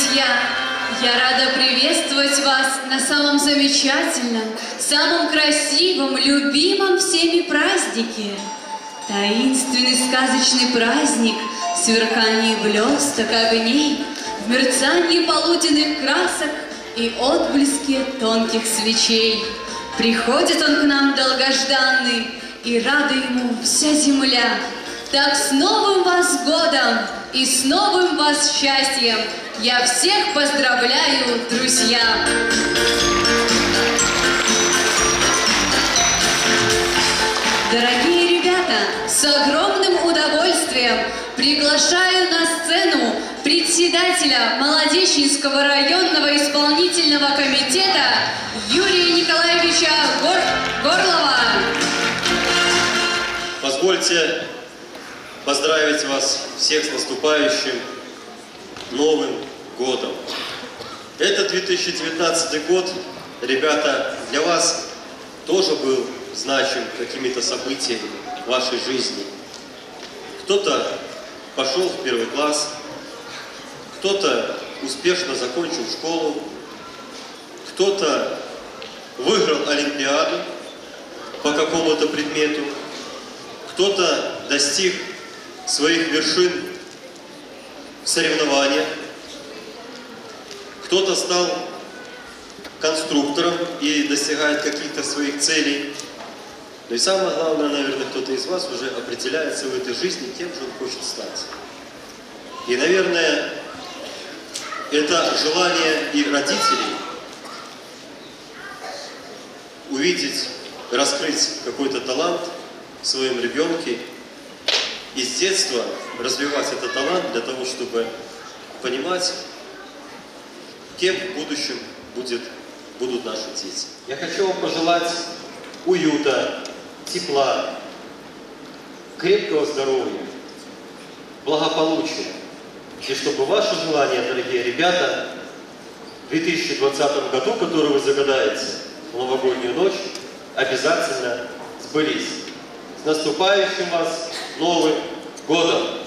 друзья! Я рада приветствовать вас на самом замечательном, самом красивом, любимом всеми празднике. Таинственный сказочный праздник, сверкание блесток огней, в мерцании полуденных красок и отблеске тонких свечей. Приходит он к нам долгожданный, и рада ему вся земля. Так с Новым вас годом и с новым вас счастьем я всех поздравляю, друзья! Дорогие ребята, с огромным удовольствием приглашаю на сцену председателя Молодечинского районного исполнительного комитета Юрия Николаевича Гор... Горлова. Позвольте поздравить вас всех с наступающим Новым годом. Это 2019 год, ребята, для вас тоже был значим какими-то событиями в вашей жизни. Кто-то пошел в первый класс, кто-то успешно закончил школу, кто-то выиграл Олимпиаду по какому-то предмету, кто-то достиг своих вершин в соревнованиях, кто-то стал конструктором и достигает каких-то своих целей. Но и самое главное, наверное, кто-то из вас уже определяется в этой жизни, кем же он хочет стать. И, наверное, это желание и родителей увидеть, раскрыть какой-то талант в своем ребенке и с детства развивать этот талант для того, чтобы понимать, кем в будущем будет, будут наши дети. Я хочу вам пожелать уюта, тепла, крепкого здоровья, благополучия. И чтобы ваши желания, дорогие ребята, в 2020 году, который вы загадаете в новогоднюю ночь, обязательно сбылись. С наступающим вас Новым годом!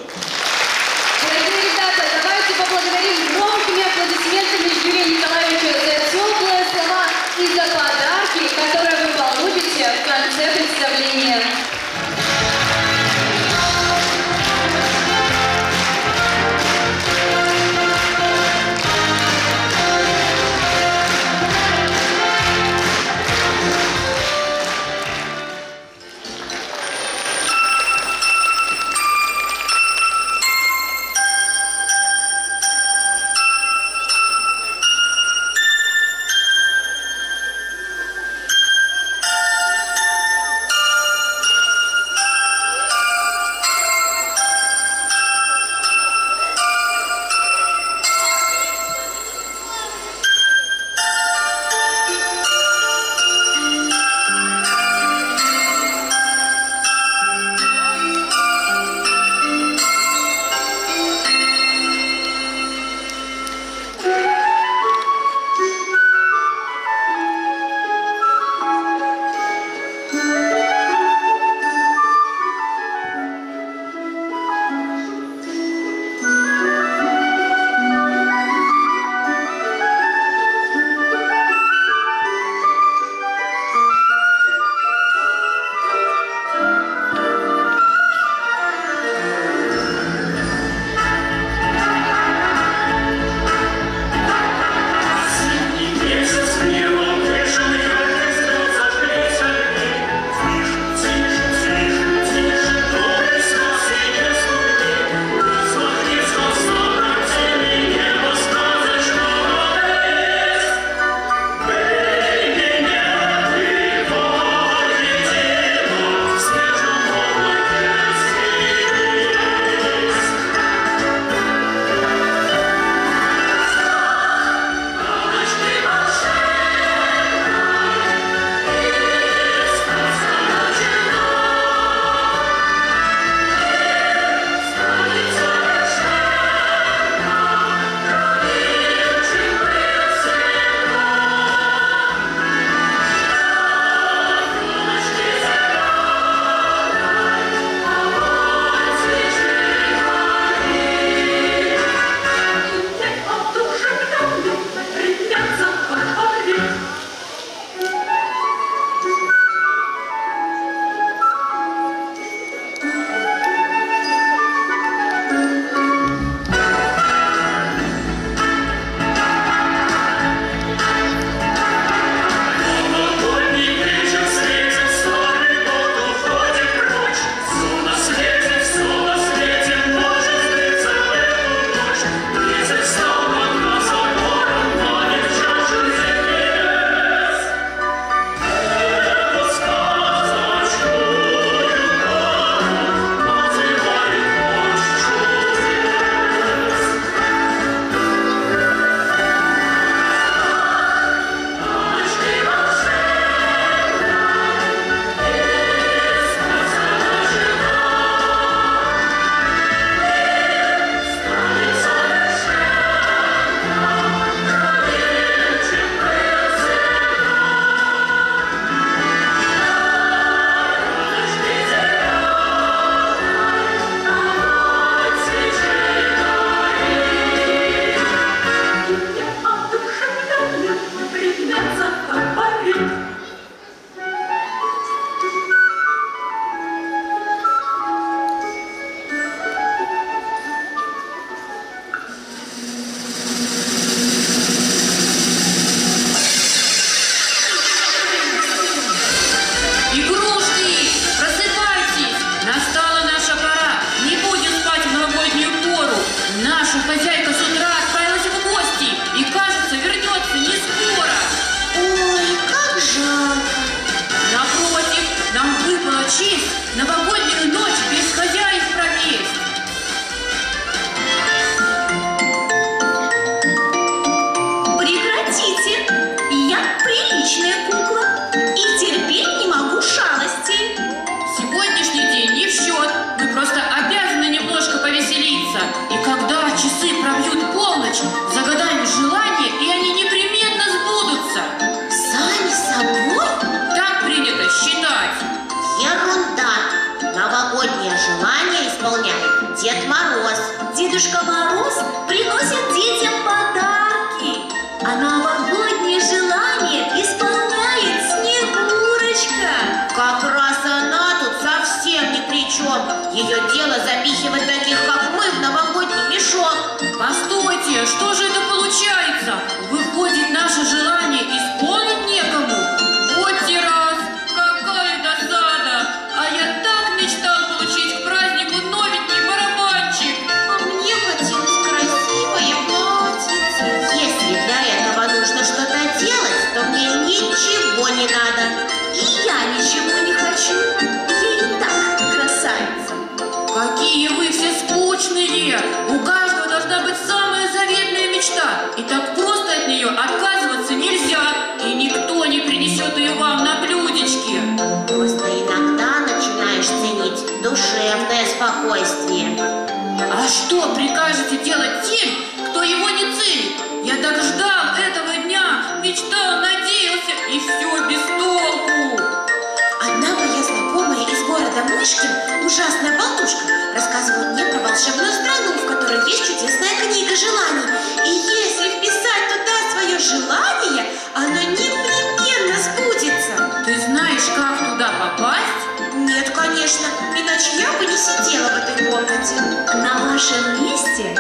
Бабушкин, ужасная болтушка, рассказывала мне про волшебную страну, в которой есть чудесная книга желаний. И если вписать туда свое желание, оно непременно сбудется. Ты знаешь, как туда попасть? Нет, конечно, иначе я бы не сидела в этой комнате. На вашем месте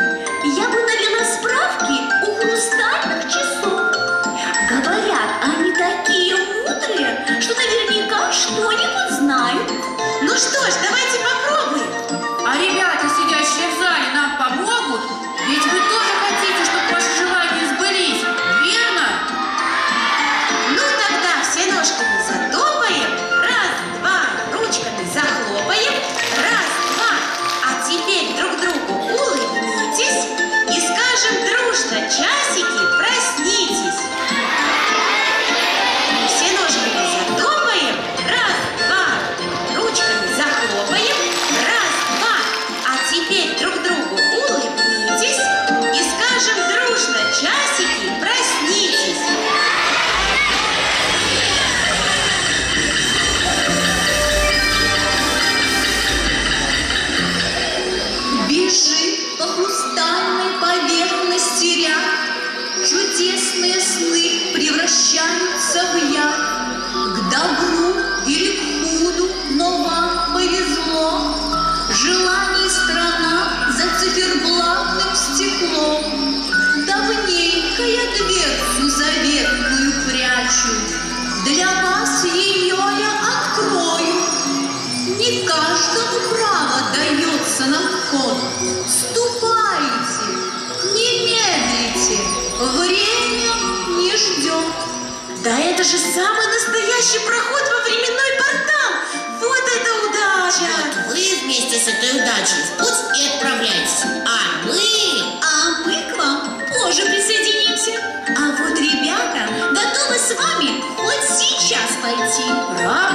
я бы навела справки у хрустальных часов. Говорят, они такие мудрые, что наверняка что-нибудь ну что ж, давайте задачей в путь и отправляйтесь. А мы... А мы к вам позже присоединимся. А вот ребята готовы с вами хоть сейчас пойти. Правда?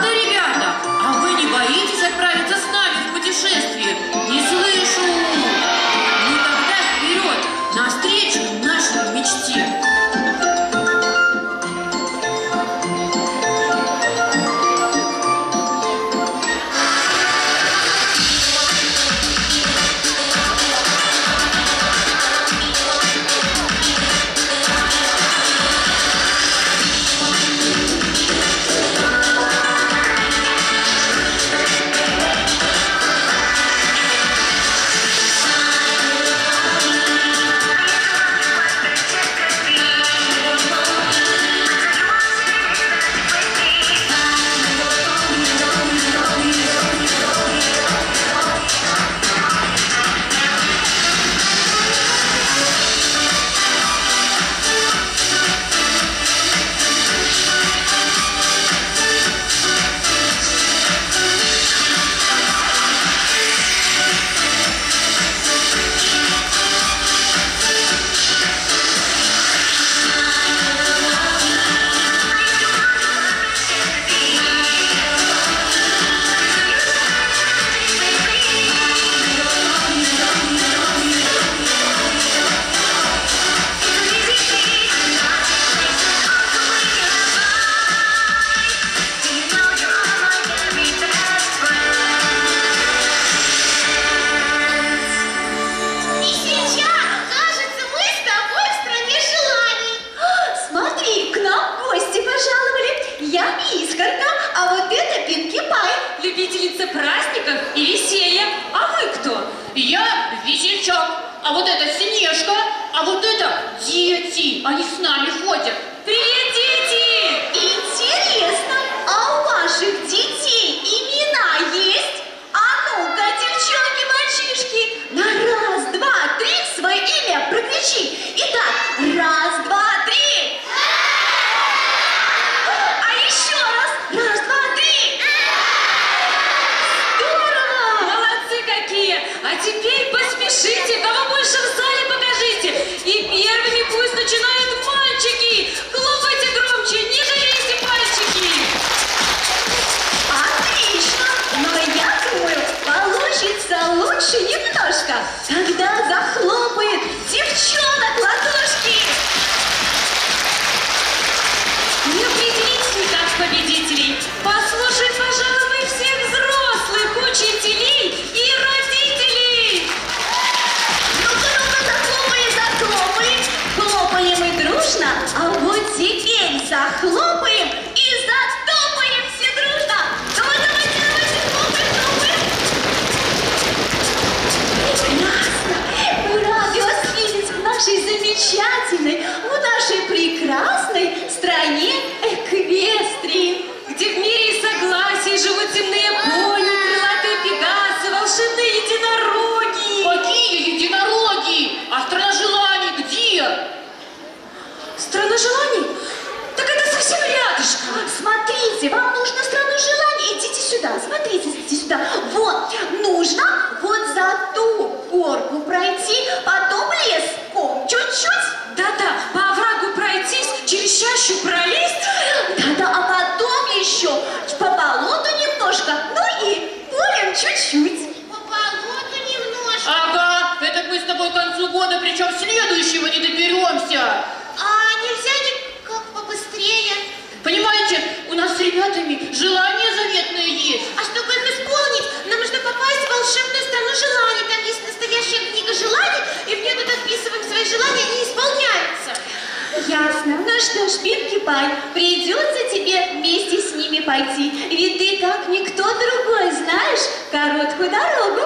Ну что ж, Пинки Пай, придется тебе вместе с ними пойти, ведь ты, как никто другой, знаешь короткую дорогу.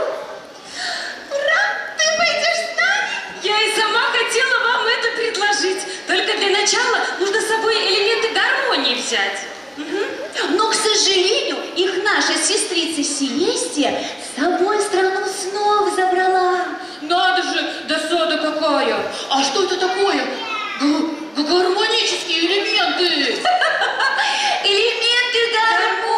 Ура! Ты пойдешь с нами? Я и сама хотела вам это предложить, только для начала нужно с собой элементы гармонии взять. Угу. Но, к сожалению, их наша сестрица Синестия с собой в страну снов забрала. Надо же, досада какая! А что это такое? Ну, Гармонические элементы! Элементы гармонии!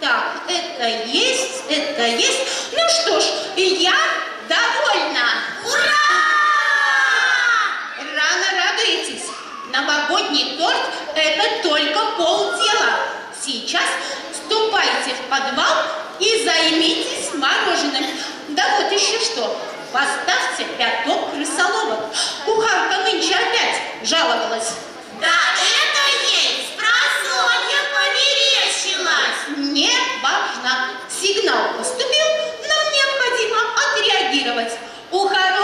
Так, это есть, это есть. Ну что ж, я довольна. Ура! Рано радуетесь. Новогодний торт – это только полдела. Сейчас ступайте в подвал и займитесь мороженым. Да вот еще что. Поставьте пяток крысоловок. Кухарка нынче опять жаловалась. не важно. Сигнал поступил, нам необходимо отреагировать. Ухожу.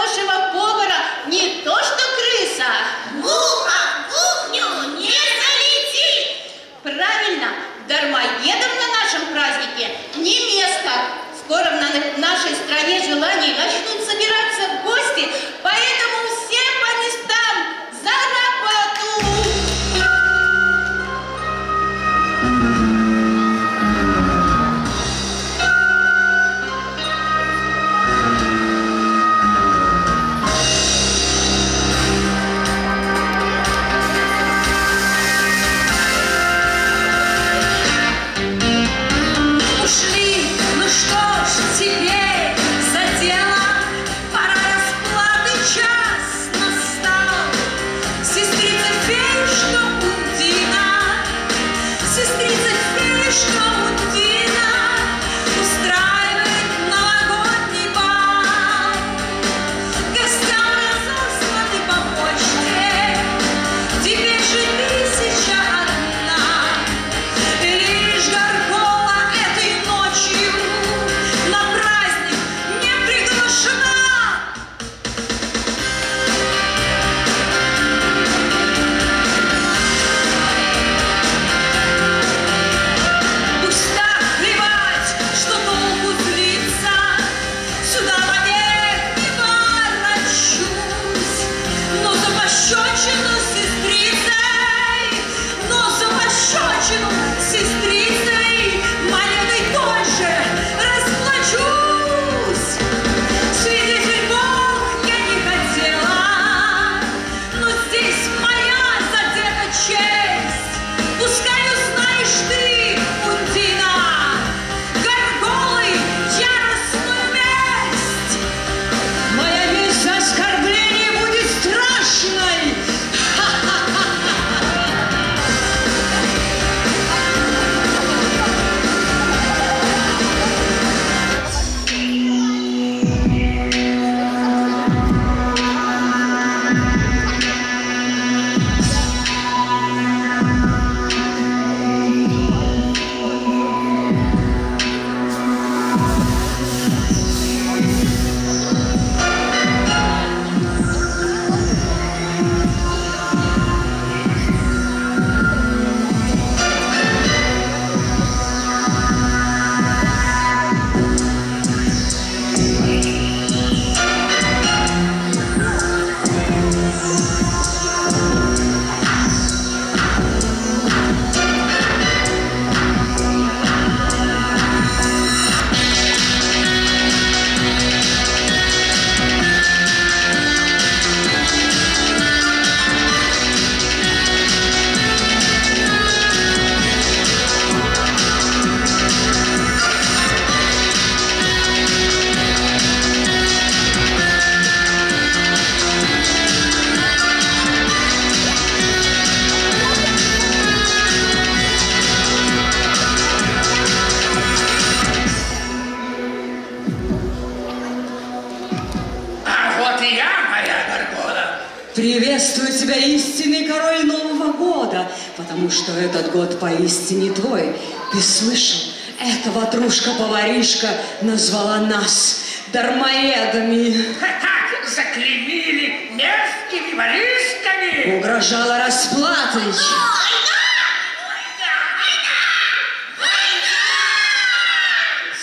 назвала нас дармоедами. Ха-ха, заклемили мерзкими воришками. Угрожала расплатой.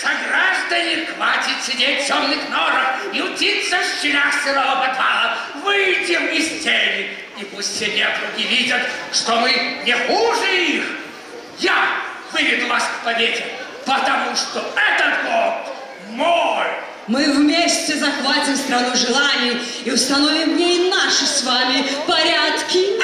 Сограждане, хватит сидеть в темных норах и утиться в щелях сырого подвала. Выйдем из тени, и пусть все недруги видят, что мы не хуже их. Я выведу вас к победе, потому что этот год море. Мы вместе захватим страну желаний и установим в ней наши с вами порядки.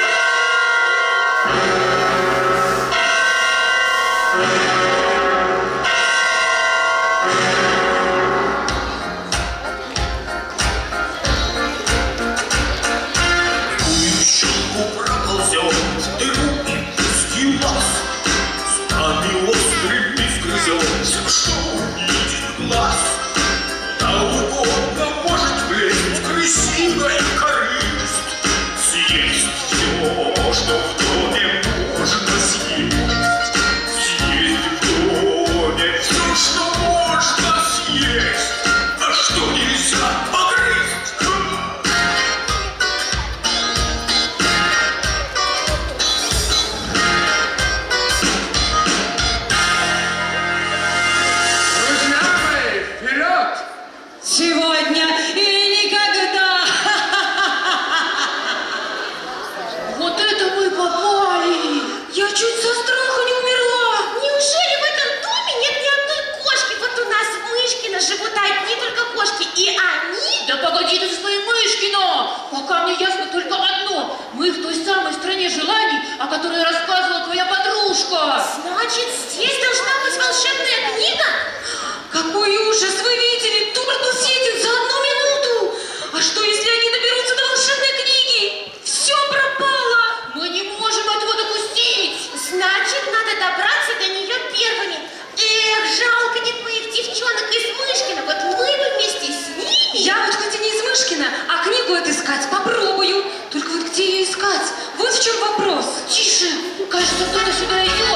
Кажется, кто-то сюда идет.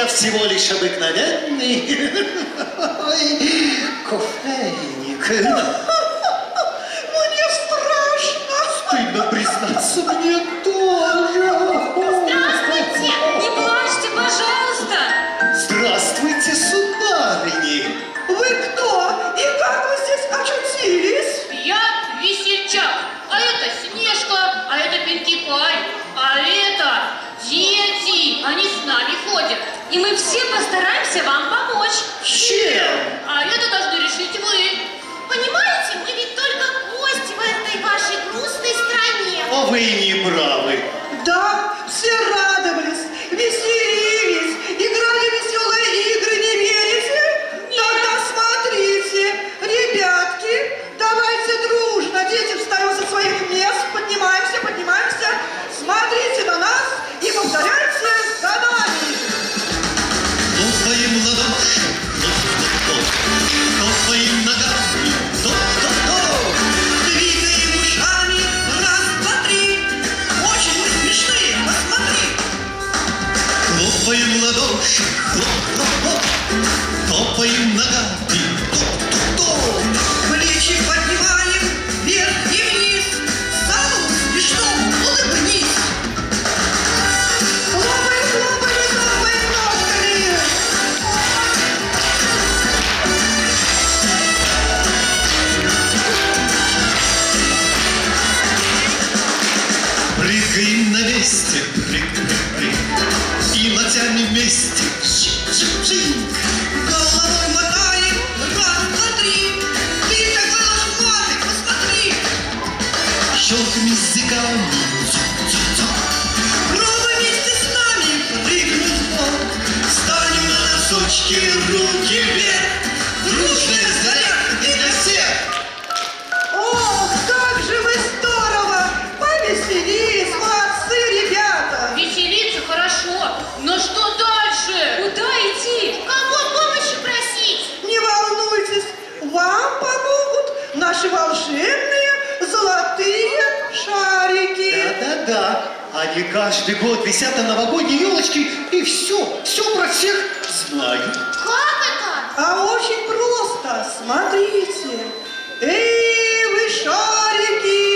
я всего лишь обыкновенный кофейник. каждый год висят на новогодней елочке и все, все про всех знают. Как это? А очень просто. Смотрите. Эй, вы шарики!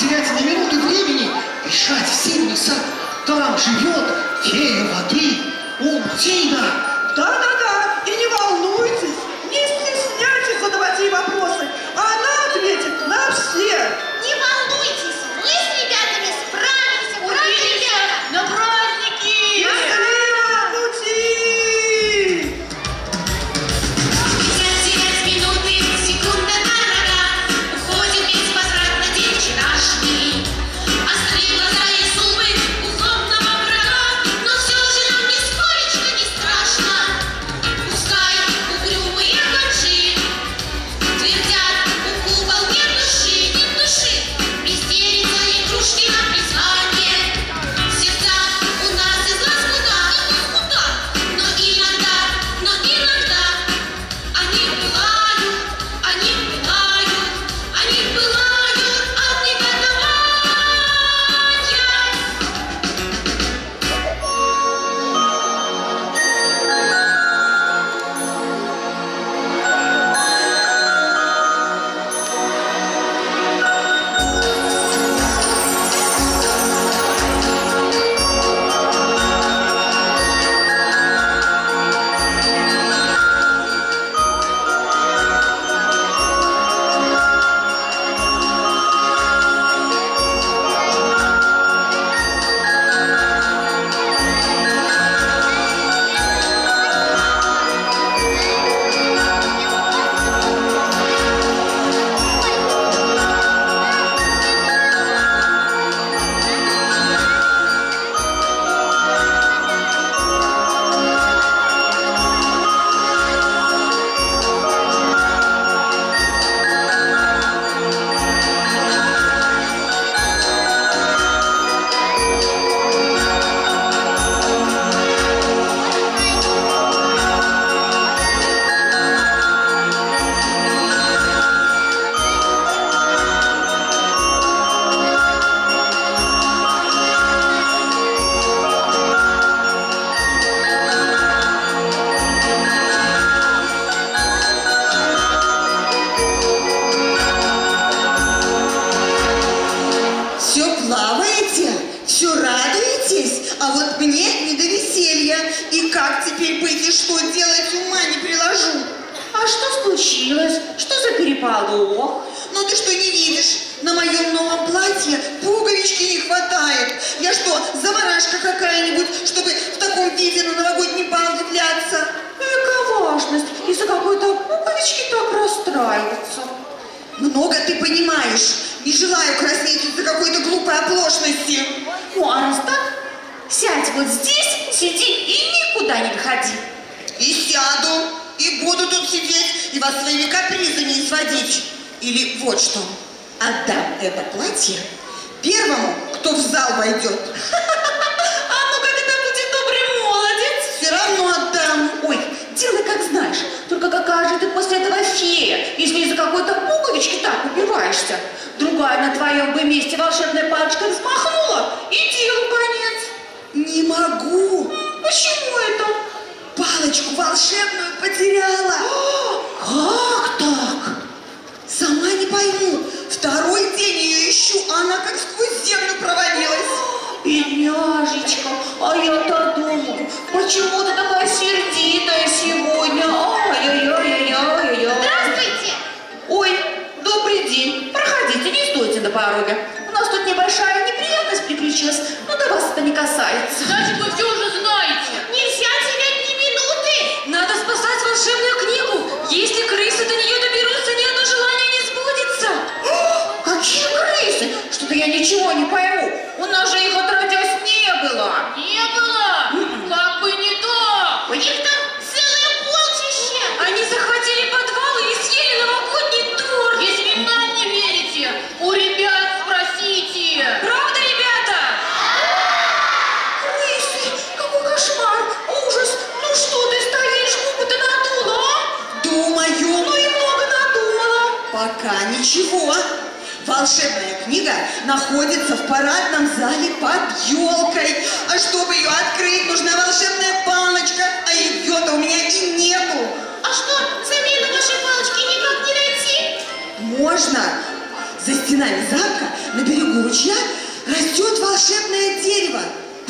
терять ни минуты времени, решать все лесам. Там живет фея воды, Ундина. Да-да-да! Так убиваешься? Другая на твоем бы месте волшебная палочка взмахнула, и делу конец. Не могу. Почему это? Палочку волшебную потеряла. Как так? Сама не пойму. Второй день ее ищу, а она как сквозь землю провалилась. Бедняжечка, а я-то думаю, почему ты такая сердитая сегодня? Ай-яй-яй-яй-яй-яй. На пороге. У нас тут небольшая неприятность приключилась, но до вас это не касается. Значит, вы все уже знаете. Нельзя терять ни минуты! Надо спасать волшебную книгу. Если крысы до нее доберутся, ни одно желание не сбудется. Какие крысы? Что-то я ничего не пойму. У нас же их отродясь Пока ничего. Волшебная книга находится в парадном зале под елкой. А чтобы ее открыть, нужна волшебная палочка. А ее-то у меня и нету. А что, замену вашей палочки никак не найти? Можно. За стенами замка на берегу ручья растет волшебное дерево.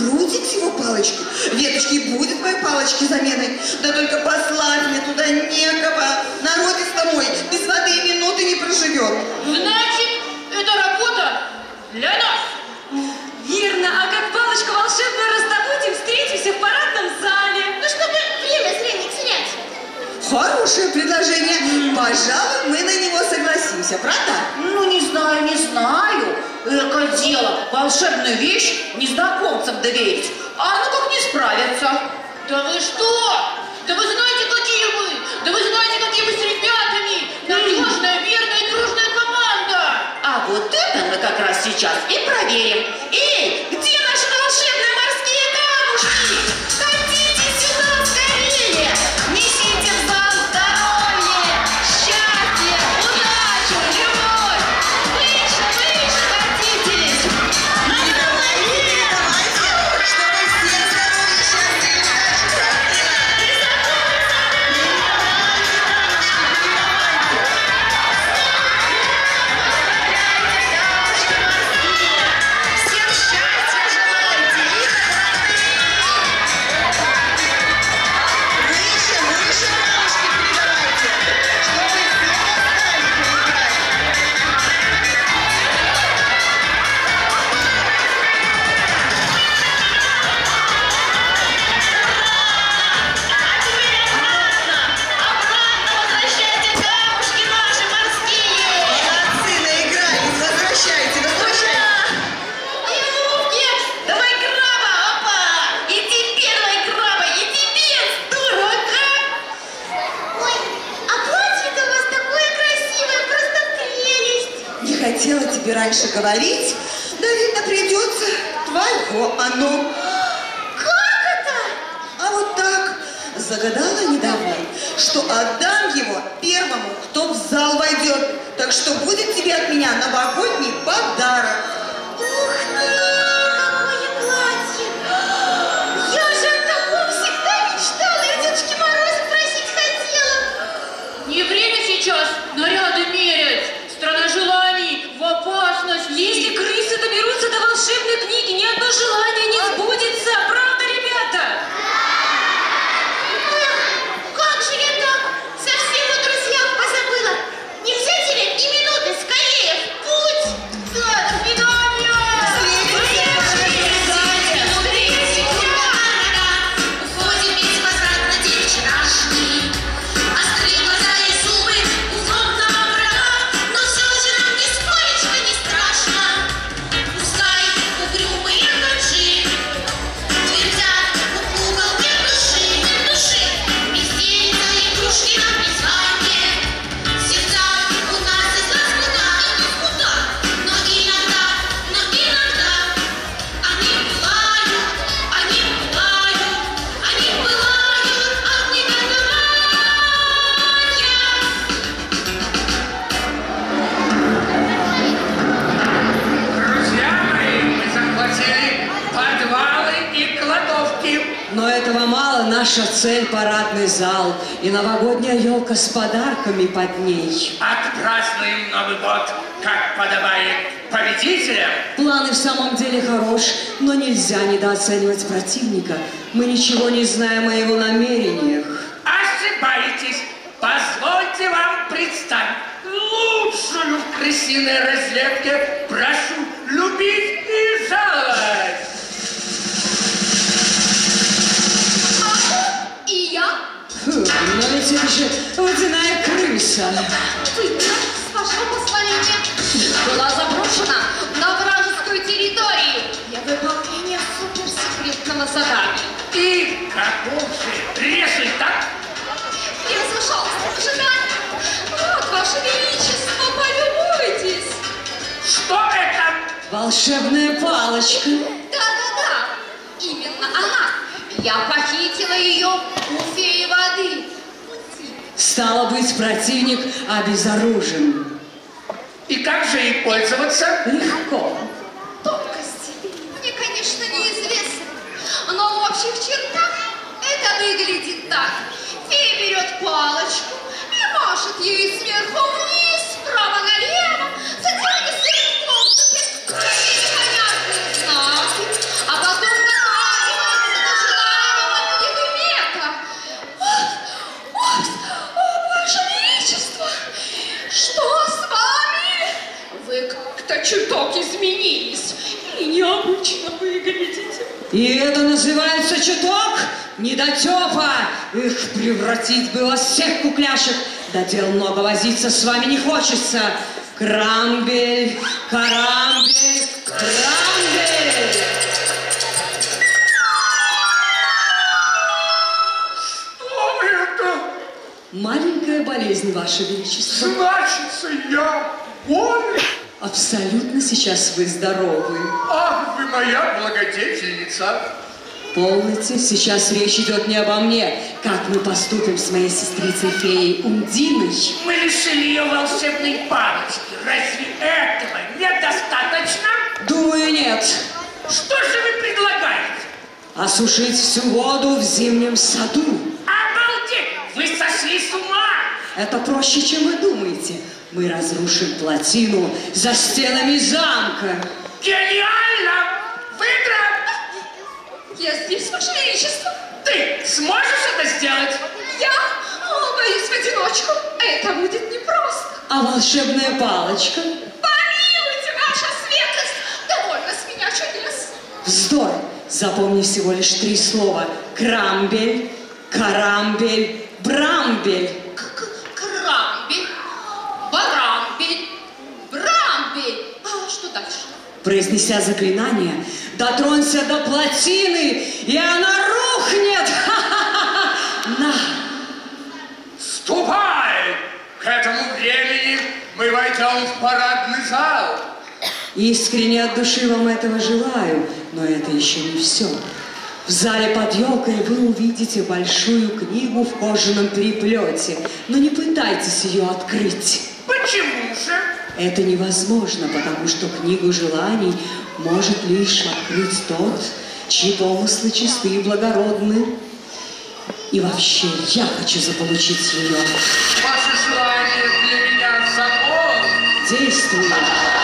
Прутик с его палочки, веточки и будет моей палочки заменой. Да только послать мне туда некого. Народец домой без воды и минуты не проживет. Значит, это работа для нас. Верно, а как палочку волшебную раздобудем, встретимся в парадном Хорошее предложение. Пожалуй, мы на него согласимся, правда? Ну, не знаю, не знаю. Эко дело, волшебную вещь незнакомцам доверить. А ну как не справятся? Да вы что? Да вы знаете, какие мы? Да вы знаете, какие мы с ребятами? Надежная, верная и дружная команда. А вот это мы как раз сейчас и проверим. Эй, подарками под ней. Отпразднуем Новый год, как подобает победителям. План и в самом деле хорош, но нельзя недооценивать противника. Мы ничего не знаем о его намерениях. Ошибаетесь. Позвольте вам представить лучшую в крысиной разлетке. Выйдя, с вашего позволения, была заброшена на вражескую территорию для выполнения суперсекретного задания. И каков же результат? Я пожалуйста, ожидание. Вот, Ваше Величество, полюбуйтесь. Что это? Волшебная палочка. Да-да-да, именно она. Я похитила ее у феи воды. Стало быть, противник обезоружен. И как же ей пользоваться? Легко. Тонкости мне, конечно, неизвестны, но в общих чертах это выглядит так. Фея берет палочку и машет ею сверху Недотепа! Их превратить было всех кукляшек. Да дел много возиться с вами не хочется. Крамбель, карамбель, крамбель! Что это? Маленькая болезнь, Ваше Величество. Значится, я болен? Абсолютно сейчас вы здоровы. Ах, вы моя благодетельница. Помните, сейчас речь идет не обо мне. Как мы поступим с моей сестрицей-феей Ундиной? Мы лишили ее волшебной палочки. Разве этого недостаточно? Думаю, нет. Что же вы предлагаете? Осушить всю воду в зимнем саду. Обалдеть! Вы сошли с ума! Это проще, чем вы думаете. Мы разрушим плотину за стенами замка. Гениально! Выиграл! Я здесь, Ваше Величество. Ты сможешь это сделать? Я о, боюсь в одиночку. Это будет непросто. А волшебная палочка? Помилуйте, Ваша светлость. Довольно с меня чудес. Вздор. Запомни всего лишь три слова. Крамбель, карамбель, брамбель. Крамбель, барамбель, брамбель. А что дальше? Произнеся заклинание, дотронься до плотины, и она рухнет. Ха-ха-ха! На! Ступай! К этому времени мы войдем в парадный зал. Искренне от души вам этого желаю, но это еще не все. В зале под елкой вы увидите большую книгу в кожаном переплете, но не пытайтесь ее открыть. Почему же? Это невозможно, потому что книгу желаний может лишь открыть тот, чьи помыслы чисты и благородны. И вообще, я хочу заполучить ее. Ваше желание для меня закон. Действуй.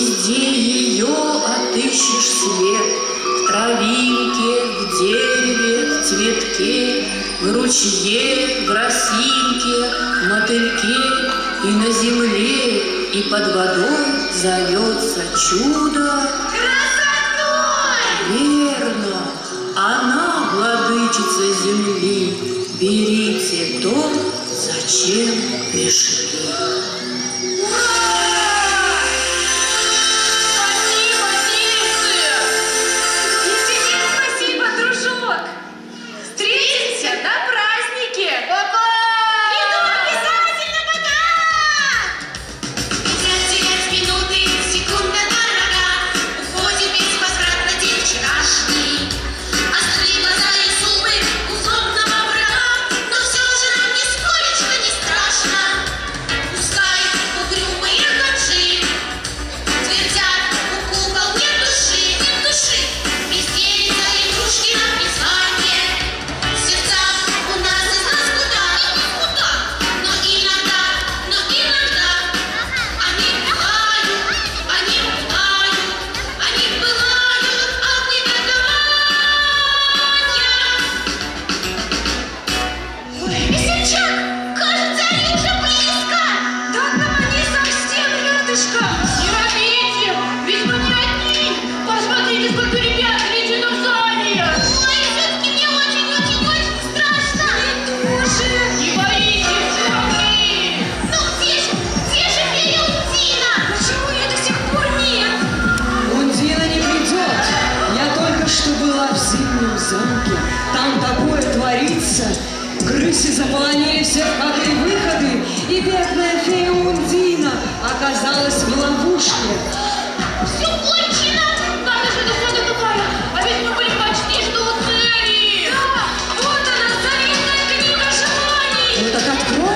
Везде ее отыщешь след, В травинке, в дереве, в цветке, В ручье, в росинке, в мотыльке И на земле, и под водой Зовется чудо Красотой! Верно, она владычица земли, Берите то, зачем пришли.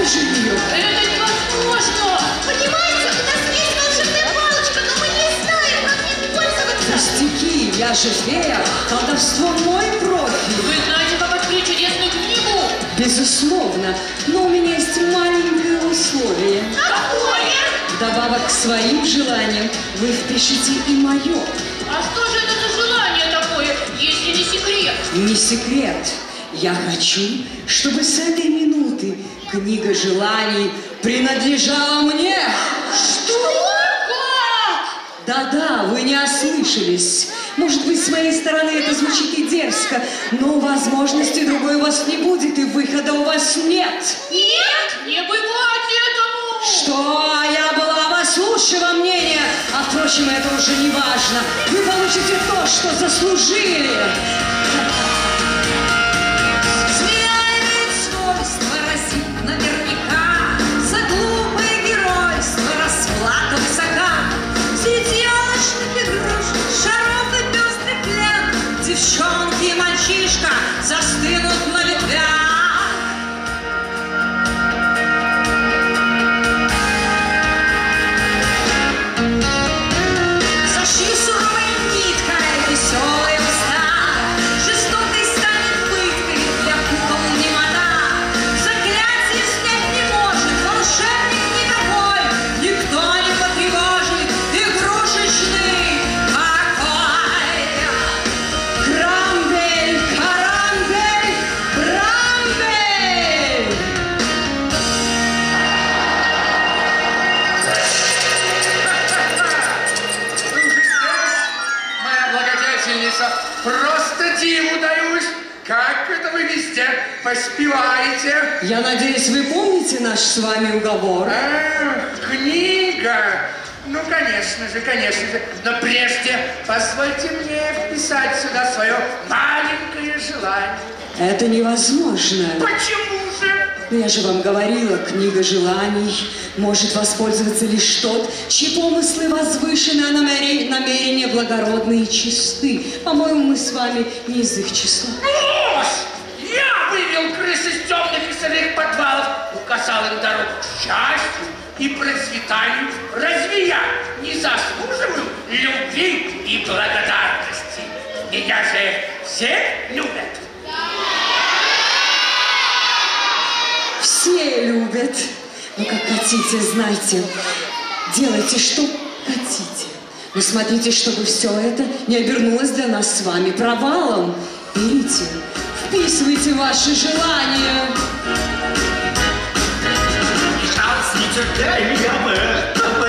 Же ее. Это невозможно! Понимаете, у нас есть волшебная палочка, но мы не знаем, как ней пользоваться! Пустяки, я же фея, колдовство мой профиль. Вы знаете, как открыть чудесную книгу? Безусловно, но у меня есть маленькое условие. Какое? Вдобавок к своим желаниям вы впишите и мое. А что же это за желание такое, если не секрет? Не секрет. Я хочу, чтобы с этой минуты книга желаний принадлежала мне. Что? Да-да, вы не ослышались. Может быть, с моей стороны это звучит и дерзко, но возможности другой у вас не будет, и выхода у вас нет. Нет? Не бывать этому! Что? А Я была о вас лучшего мнения. А впрочем, это уже не важно. Вы получите то, что заслужили. Поспеваете? Я надеюсь, вы помните наш с вами уговор? А, книга. Ну, конечно же, конечно же. Но прежде позвольте мне вписать сюда свое маленькое желание. Это невозможно. Почему же? Но я же вам говорила, книга желаний может воспользоваться лишь тот, чьи помыслы возвышены, а намере- намерения благородные и чисты. По-моему, мы с вами не из их числа. Указал им дорогу к счастью и процветанию. Разве я не заслуживаю любви и благодарности? Меня же все любят. Все любят. Ну, как хотите, знайте. Делайте, что хотите. Но смотрите, чтобы все это не обернулось для нас с вами провалом. Берите, вписывайте ваши желания. Ждал с нетерпением этого.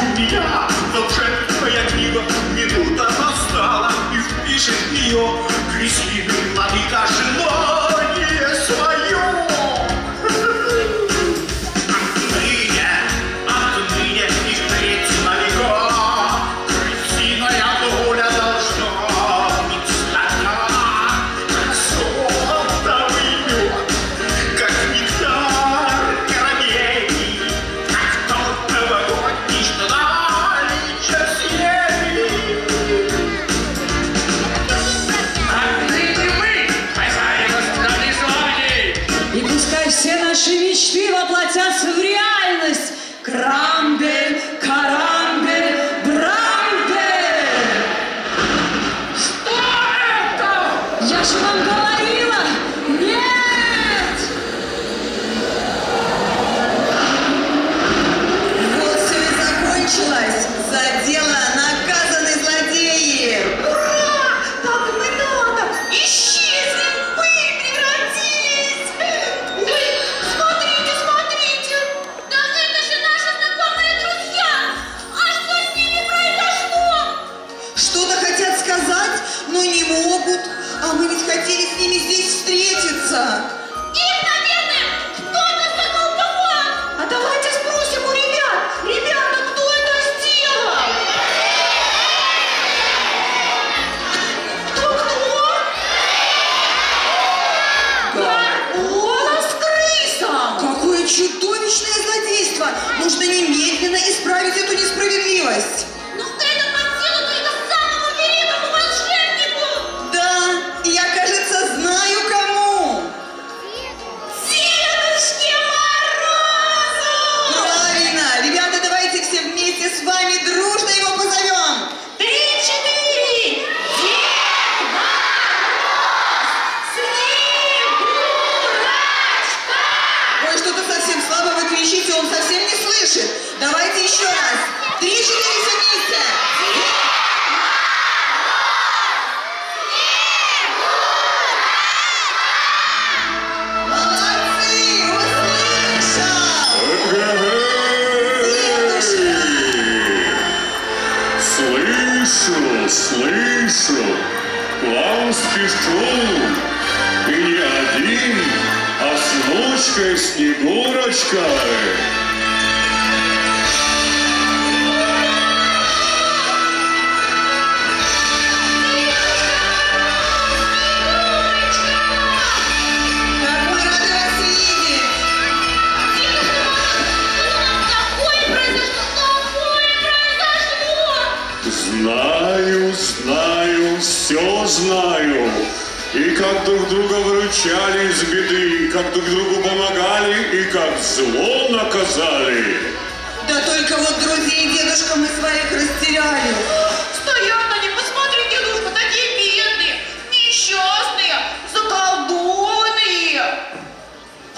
У меня волшебная книга. Минута настала и впишет в нее крысиный владыка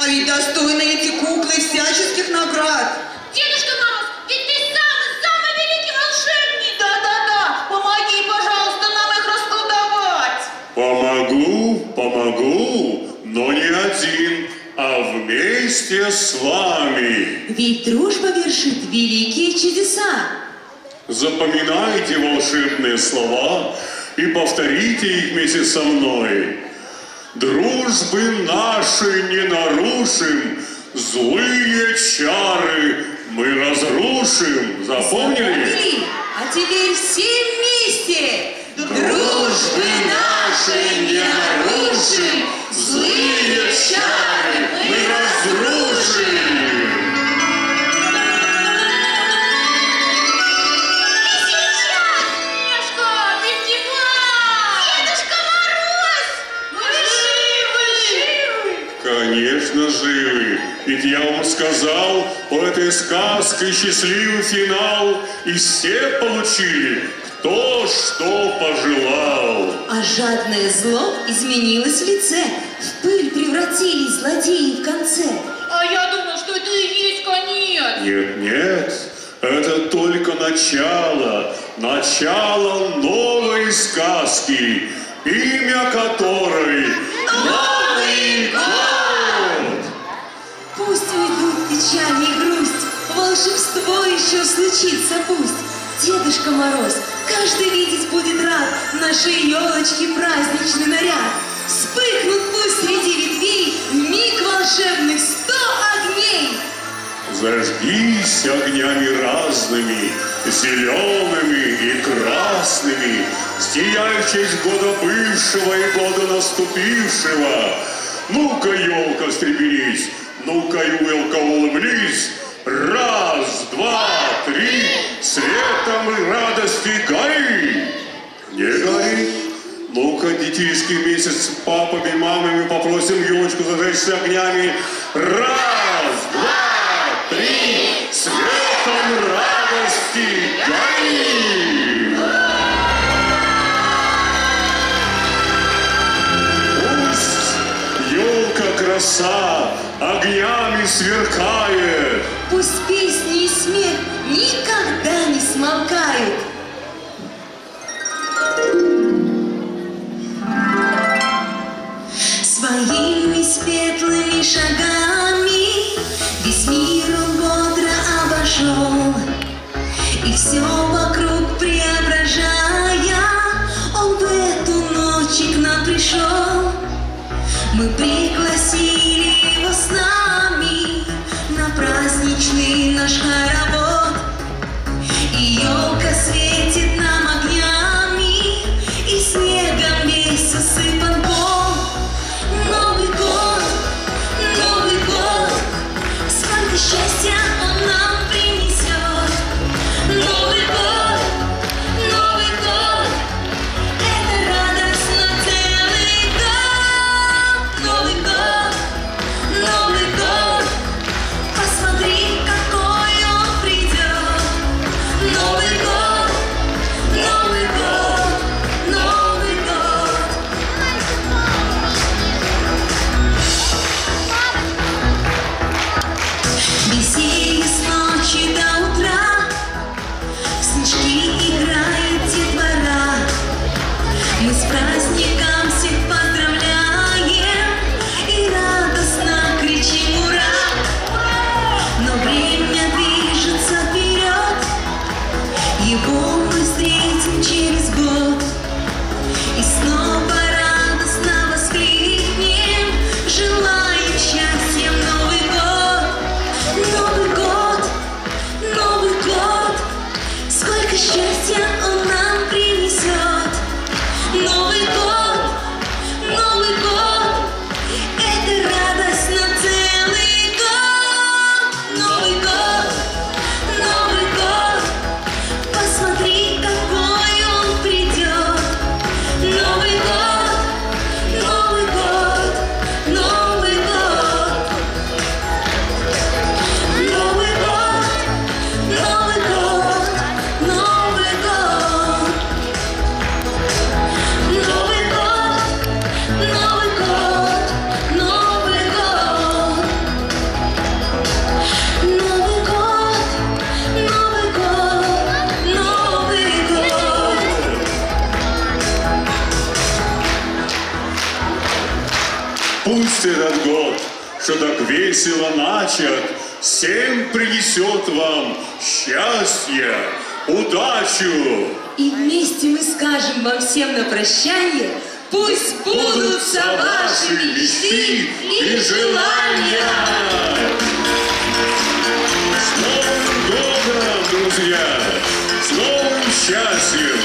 А ведь достойны эти куклы всяческих наград. Дедушка Мороз, ведь ты самый, самый великий волшебник! Да-да-да, помоги, пожалуйста, нам их расколдовать. Помогу, помогу, но не один, а вместе с вами. Ведь дружба вершит великие чудеса. Запоминайте волшебные слова и повторите их вместе со мной. Дружбы нашей не нарушим, злые чары мы разрушим. Запомнили? Запомнили? А теперь все вместе. Дружбы нашей не нарушим, злые чары мы разрушим. Живы. Ведь я вам сказал, у этой сказки счастливый финал, и все получили, кто что пожелал. А жадное зло изменилось в лице. В пыль превратились злодеи в конце. А я думал, что это и есть конец. Нет, нет, это только начало, начало новой сказки, имя которой Новый год! Пусть уйдут печали и грусть, волшебство еще случится пусть. Дедушка Мороз каждый видеть будет рад нашей елочки праздничный наряд. Вспыхнут пусть среди ветвей миг волшебных сто огней. Зажгись огнями разными, зелеными и красными, Сияй в честь года бывшего и года наступившего. Ну-ка, елка, встрепенись, ну-ка, елка, улыбнись. Раз, два, три, светом и радости гори. Не гори. Ну-ка, детишки, месяц с папами, мамами попросим елочку зажечься огнями. Раз, два, три, светом радости гори. Краса огнями сверкает. Пусть песни и смех никогда не смолкают. Своими светлыми шагами Весь мир он бодро обошел И все вокруг удачу. И вместе мы скажем вам всем на прощание, пусть будутся ваши мечты и желания. С Новым годом, друзья! С новым счастьем!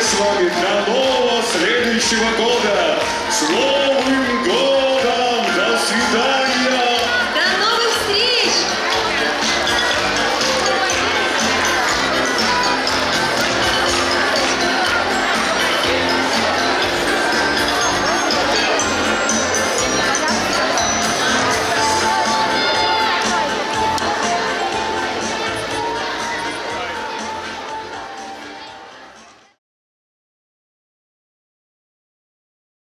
С вами до нового следующего года. С Новым